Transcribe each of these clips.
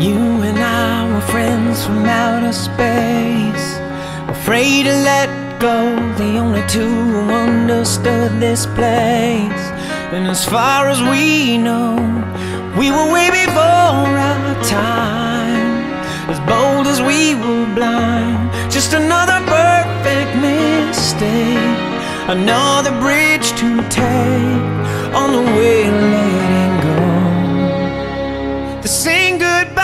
You and I were friends from outer space Afraid to let go. The only two who understood this place. And as far as we know We were way before our time. As bold as we were blind Just another perfect mistake. Another bridge to take On the way letting go. The say goodbye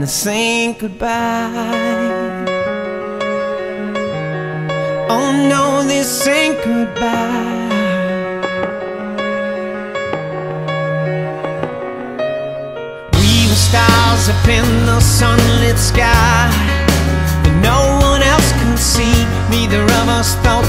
then let's say goodbye. Oh no, this ain't goodbye. We were stars up in the sunlit sky that no one else could see. Neither of us thought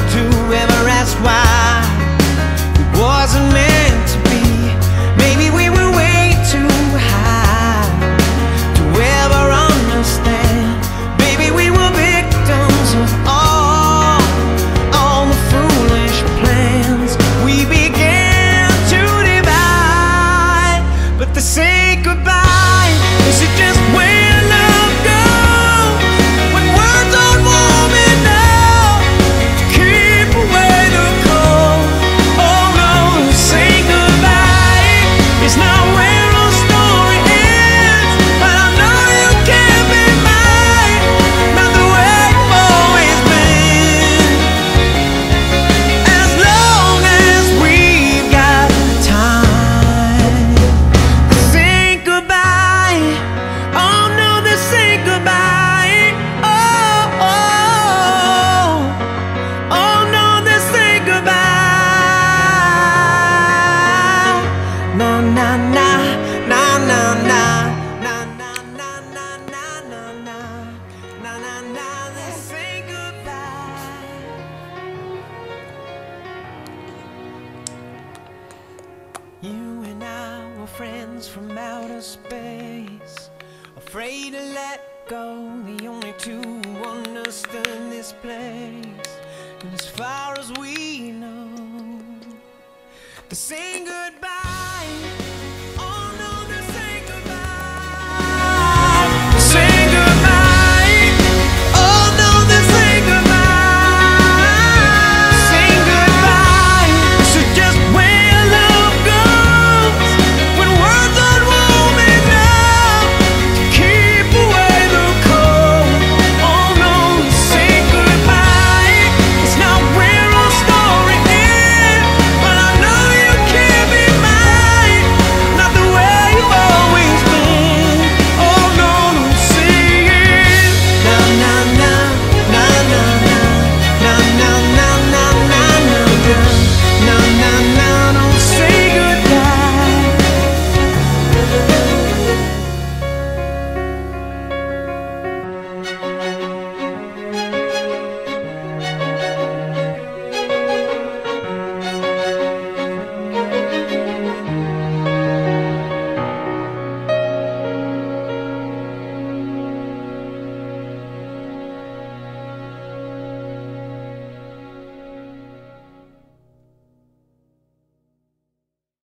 You and I were friends from outer space, afraid to let go. The only two who understood this place, and as far as we know, the saying